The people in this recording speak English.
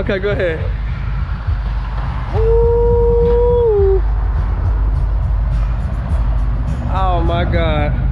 Okay, go ahead. Woo! Oh my God.